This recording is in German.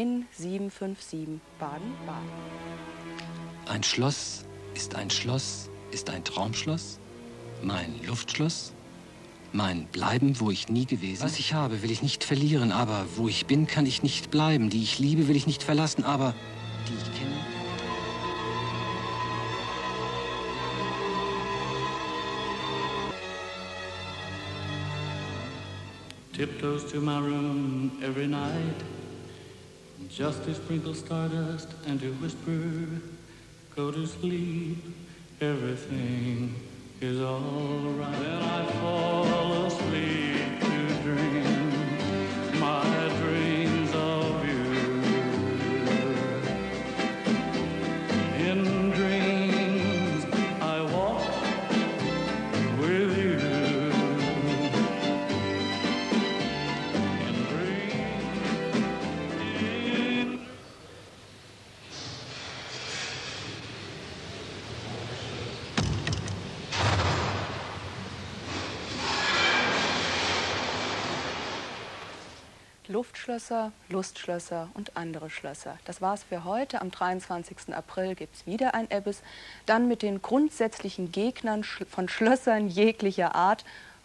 in 757 Baden-Baden. Ein Schloss ist ein Schloss, ist ein Traumschloss, mein Luftschloss, mein Bleiben, wo ich nie gewesen. Was ich habe, will ich nicht verlieren, aber wo ich bin, kann ich nicht bleiben. Die ich liebe, will ich nicht verlassen, aber die ich kenne. Tiptoes to my room every night. Just to sprinkle stardust and to whisper, go to sleep, everything is alright. Luftschlösser, Lustschlösser und andere Schlösser. Das war's für heute. Am 23. April gibt's wieder ein Ebbes. Dann mit den grundsätzlichen Gegnern von Schlössern jeglicher Art